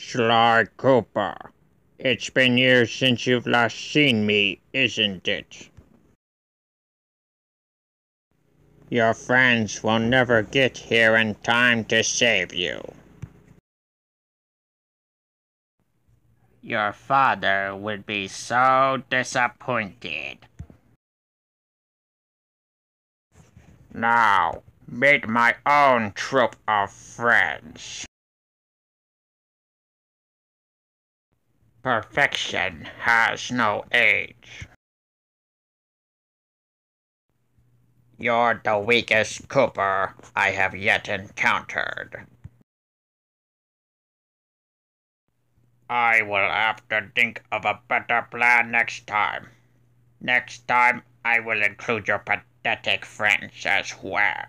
Sly Cooper, it's been years since you've last seen me, isn't it? Your friends will never get here in time to save you. Your father would be so disappointed. Now, meet my own troop of friends. Perfection has no age. You're the weakest Cooper I have yet encountered. I will have to think of a better plan next time. Next time, I will include your pathetic friends as well.